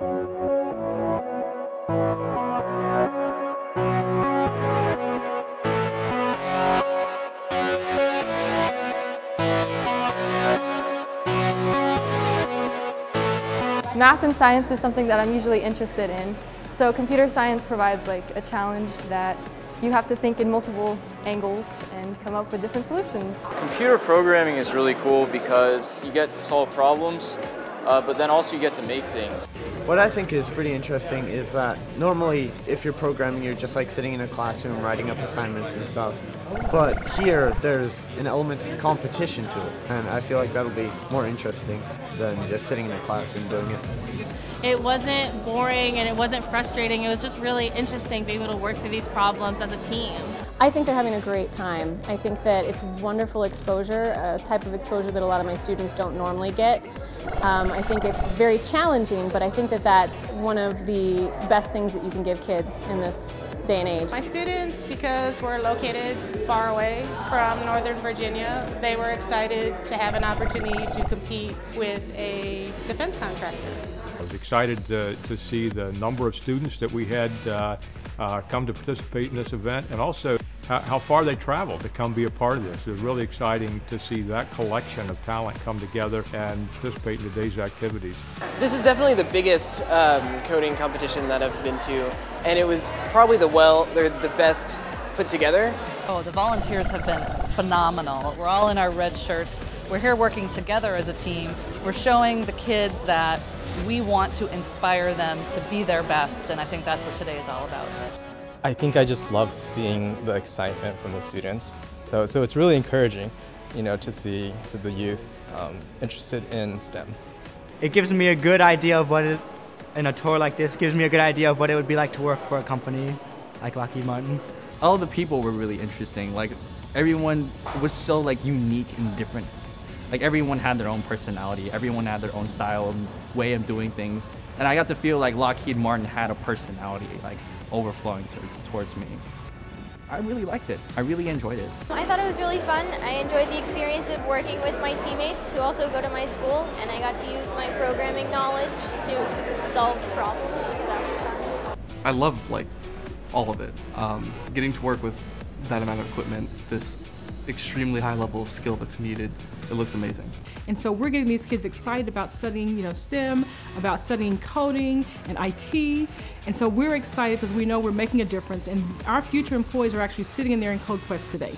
Math and science is something that I'm usually interested in. So computer science provides like a challenge that you have to think in multiple angles and come up with different solutions. Computer programming is really cool because you get to solve problems, uh, but then also you get to make things. What I think is pretty interesting is that normally if you're programming you're just like sitting in a classroom writing up assignments and stuff. But here there's an element of competition to it and I feel like that'll be more interesting than just sitting in a classroom doing it. It wasn't boring and it wasn't frustrating. It was just really interesting being able to work through these problems as a team. I think they're having a great time. I think that it's wonderful exposure, a type of exposure that a lot of my students don't normally get. Um, I think it's very challenging, but I think that that's one of the best things that you can give kids in this day and age. My students, because we're located far away from Northern Virginia, they were excited to have an opportunity to compete with a defense contractor. I was excited to, to see the number of students that we had uh, uh, come to participate in this event and also how, how, far they traveled to come be a part of this. It was really exciting to see that collection of talent come together and participate in today's activities. This is definitely the biggest um, coding competition that I've been to and it was probably the well, the best put together. Oh, the volunteers have been phenomenal. We're all in our red shirts. We're here working together as a team. We're showing the kids that we want to inspire them to be their best, and I think that's what today is all about. I think I just love seeing the excitement from the students. So, so it's really encouraging, you know, to see the youth um, interested in STEM. It gives me a good idea of what it, in a tour like this, gives me a good idea of what it would be like to work for a company like Lockheed Martin. All the people were really interesting. Like everyone was so like unique and different like everyone had their own personality, everyone had their own style and way of doing things. And I got to feel like Lockheed Martin had a personality like overflowing towards, towards me. I really liked it. I really enjoyed it. I thought it was really fun. I enjoyed the experience of working with my teammates who also go to my school and I got to use my programming knowledge to solve problems, so that was fun. I love like all of it. Um, getting to work with that amount of equipment, this extremely high level of skill that's needed. It looks amazing. And so we're getting these kids excited about studying, you know, STEM, about studying coding and IT. And so we're excited because we know we're making a difference and our future employees are actually sitting in there in CodeQuest today.